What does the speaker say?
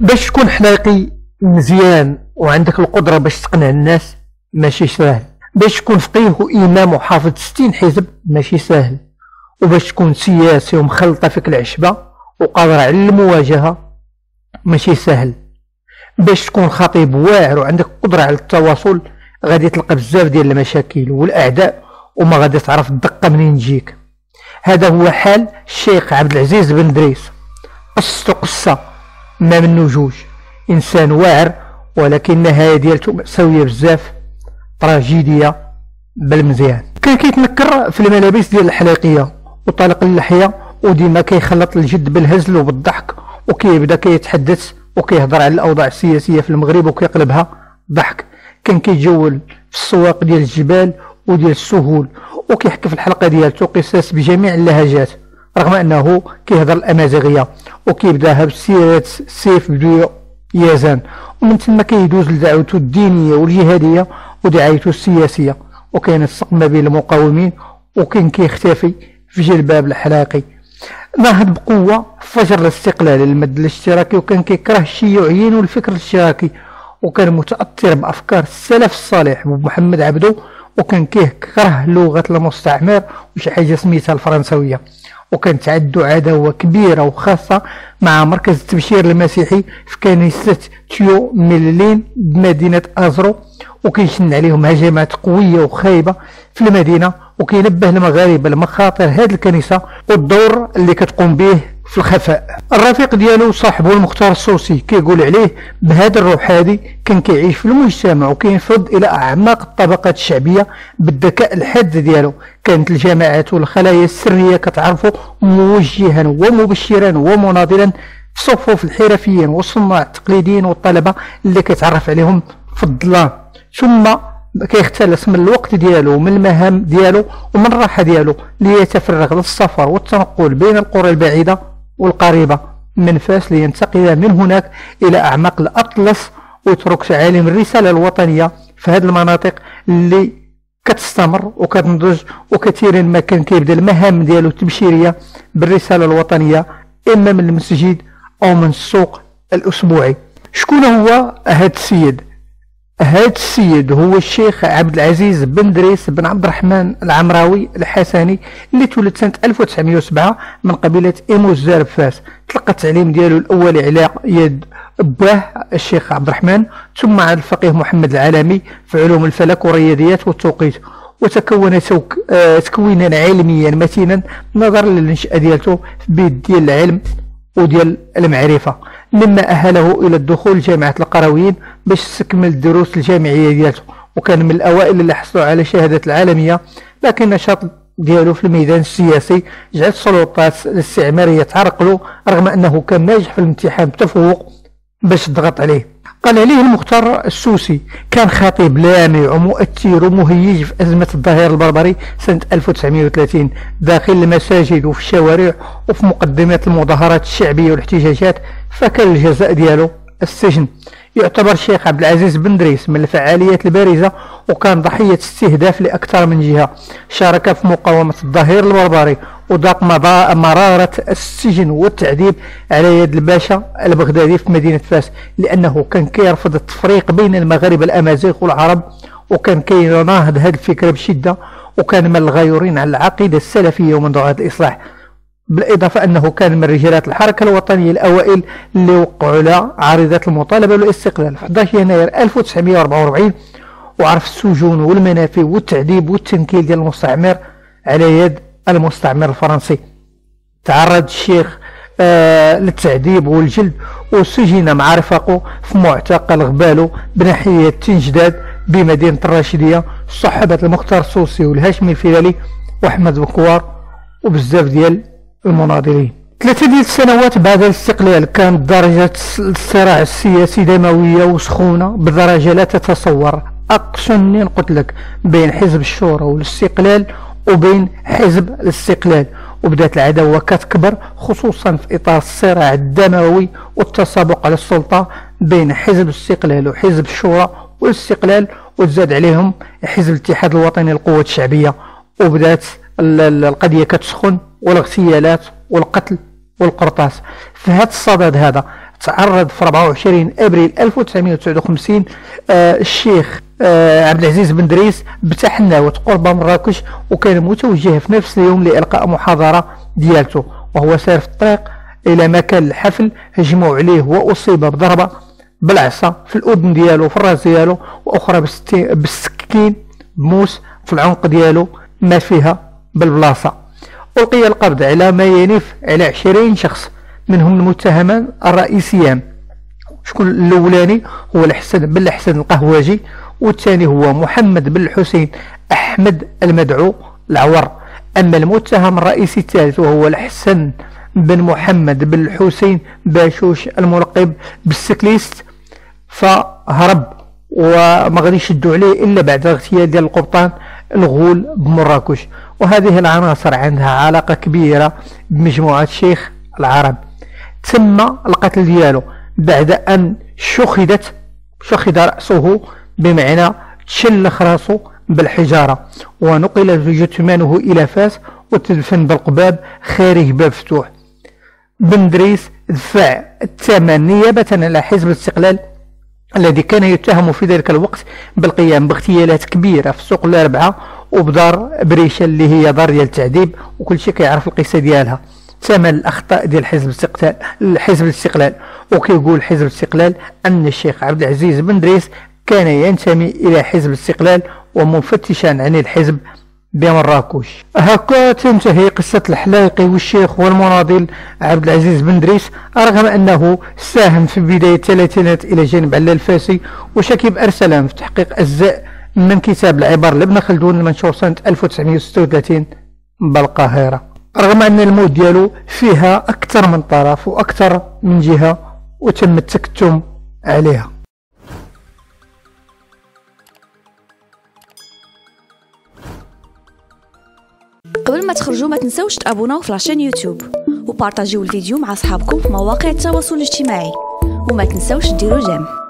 باش تكون حلاقي مزيان وعندك القدرة باش تقنع الناس ماشي ساهل. باش تكون فقيه وإمام وحافظ ستين حزب ماشي ساهل. وباش تكون سياسي ومخلطة فيك العشبة وقادر على المواجهة ماشي سهل باش تكون خطيب واعر وعندك قدرة على التواصل غادي تلقى بزاف ديال المشاكل والأعداء وما غادي تعرف الدقة منين تجيك. هذا هو حال الشيخ عبد العزيز بن دريس. قصته قصة. ما منه جوج إنسان واعر ولكن النهاية ديالته مأساوية بزاف تراجيدية بالمزيان. كان كيتنكر في الملابس ديال الحلاقية وطالق اللحية وديما كيخلط الجد بالهزل وبالضحك وكيبدا كيتحدث وكيهضر على الأوضاع السياسية في المغرب وكيقلبها ضحك. كان كيجول في السواق ديال الجبال وديال السهول وكيحكي في الحلقة ديالته قصص بجميع اللهجات. رغم أنه كيهضر الأمازيغية وكيبداها بسيرة سيف بدو يازان. ومن ثم كيدوز لدعوته الدينية والجهادية ودعايته السياسية. وكاين السق ما بين المقاومين وكان كيختفي في جلباب الحلاقي نهض بقوة فجر الاستقلال المد الاشتراكي وكان كيكره الشيوعيين والفكر الاشتراكي. وكان متأثر بأفكار السلف الصالح محمد عبدو. وكان كيكره لغة المستعمر وشي حاجة سميتها الفرنسوية. وكانت عنده عداوة كبيرة وخاصة مع مركز التبشير المسيحي في كنيسة تيومليلين بمدينة أزرو وكيشن عليهم هجمات قوية وخايبة في المدينة وكينبه المغاربة لمخاطر هذه الكنيسة والدور اللي كتقوم به في الخفاء. الرفيق ديالو صاحبه المختار السوسي كيقول عليه بهذا الروح هذه كان كيعيش في المجتمع وكينفض إلى أعماق الطبقات الشعبية بالذكاء الحاد ديالو. كانت الجماعات والخلايا السرية كتعرفه موجها ومبشرا ومناضلا في صفوف الحرفيين والصناع التقليديين والطلبة اللي كيتعرف عليهم في الظلام. ثم كيختلس من الوقت ديالو ومن المهام ديالو ومن الراحة ديالو ليتفرغ للسفر والتنقل بين القرى البعيدة والقريبة من فاس لينتقل من هناك إلى أعماق الأطلس ويترك تعاليم الرسالة الوطنية في هذه المناطق اللي كتستمر وكتنضج وكثيرا ما كان كيبدأ المهام ديالو التبشيرية بالرسالة الوطنية إما من المسجد أو من السوق الأسبوعي. شكون هو هذا السيد؟ هذا السيد هو الشيخ عبد العزيز بن دريس بن عبد الرحمن العمراوي الحسني اللي تولد سنة 1907 من قبيلة إيموزار فاس تلقى التعليم ديالو الأولي على يد باه الشيخ عبد الرحمن ثم على الفقيه محمد العالمي في علوم الفلك والرياضيات والتوقيت. وتكون آه، تكوينا علميا متينا نظرا للنشأة ديالته في بيت ديال العلم وديال المعرفة. مما أهله إلى الدخول لجامعة القرويين باش تكمل الدروس الجامعية ديالته. وكان من الأوائل اللي حصلوا على شهادة العالمية لكن النشاط ديالو في الميدان السياسي جعل السلطات الاستعمارية تعرقلوا رغم أنه كان ناجح في الامتحان بتفوق باش تضغط عليه. قال عليه المختار السوسي كان خطيب لامع ومؤثر ومهيج في أزمة الظهير البربري سنة 1930 داخل المساجد وفي الشوارع وفي مقدمات المظاهرات الشعبية والاحتجاجات فكان الجزاء ديالو السجن. يعتبر الشيخ عبد العزيز بن دريس من الفعاليات البارزة وكان ضحية استهداف لأكثر من جهة. شارك في مقاومة الظهير البربري وذاق مرارة السجن والتعذيب على يد الباشا البغدادي في مدينة فاس لأنه كان كيرفض التفريق بين المغاربة الأمازيغ والعرب وكان كيناهض هذه الفكرة بشدة وكان من الغيورين على العقيدة السلفية ومنذ هذا الإصلاح. بالإضافة أنه كان من رجالات الحركة الوطنية الأوائل اللي وقعوا على عارضة المطالبة بالاستقلال في 11 يناير 1944 وعرف السجون والمنافي والتعذيب والتنكيل ديال المستعمر على يد المستعمر الفرنسي. تعرض الشيخ آه للتعذيب والجلد وسجن مع رفاقه في معتقل غبالو بناحية تنجداد بمدينة الراشدية. صحبة المختار السوسي والهاشمي الفيلالي وأحمد بكوار وبزاف ديال المناضلين. ثلاثة ديال السنوات بعد الاستقلال كانت درجة الصراع السياسي دموية وسخونة بدرجة لا تتصور. أقصى منين قلت لك بين حزب الشورى والاستقلال وبين حزب الاستقلال. وبدأت العداوة كتكبر خصوصا في إطار الصراع الدموي والتسابق على السلطة بين حزب الاستقلال وحزب الشورى والاستقلال. وتزاد عليهم حزب الاتحاد الوطني للقوات الشعبية. وبدأت القضية كتسخن. والاغتيالات والقتل والقرطاس. في هذا الصدد هذا تعرض في 24 أبريل 1959 آه الشيخ آه عبد العزيز بن دريس بتحناوت قرب مراكش وكان متوجه في نفس اليوم لإلقاء محاضرة ديالته وهو سير في الطريق إلى مكان الحفل هجموا عليه وأصيب بضربة بالعصا في الأذن ديالو في الراس ديالو وأخرى بالسكين بموس في العنق ديالو مات فيها بالبلاصة. ألقي القبض على ما ينف على عشرين شخص منهم المتهمان الرئيسيان شكون الأولاني؟ هو الحسن بن الحسن القهواجي والثاني هو محمد بن الحسين أحمد المدعو العور. أما المتهم الرئيسي الثالث وهو الحسن بن محمد بن الحسين باشوش الملقب بالسكليست فهرب وما غادي يشدوا عليه إلا بعد اغتيال ديال القبطان. الغول بمراكش. وهذه العناصر عندها علاقة كبيرة بمجموعة شيخ العرب. تم القتل ديالو بعد أن شخدت شخد رأسه بمعنى تشلخ راسه بالحجارة ونقل جثمانه إلى فاس وتدفن بالقباب خارج باب فتوح. بن دريس دفع الثمن نيابة على حزب الاستقلال الذي كان يتهم في ذلك الوقت بالقيام باغتيالات كبيرة في سوق الأربعة وبدار بريشة اللي هي دار ديال التعذيب وكل شيء كيعرف القصة ديالها. ثمن الأخطاء ديال حزب الاستقلال حزب الاستقلال. وكيقول حزب الاستقلال أن الشيخ عبد العزيز بن دريس كان ينتمي إلى حزب الاستقلال ومفتشا عن الحزب. بمراكش هكا تنتهي قصة الحلايقي والشيخ والمناضل عبد العزيز بن دريس رغم أنه ساهم في بداية الثلاثينات إلى جانب علال الفاسي وشكيب أرسلان في تحقيق أجزاء من كتاب العبر لابن خلدون المنشور سنة 1936 بالقاهرة. رغم أن الموت ديالو فيها أكثر من طرف وأكثر من جهة وتم التكتم عليها. قبل ما تخرجوا ما تنسوش تابوناو في la chaîne YouTube وبارطاجيو الفيديو مع أصحابكم في مواقع التواصل الاجتماعي. وما تنسوش ديروا j'aime.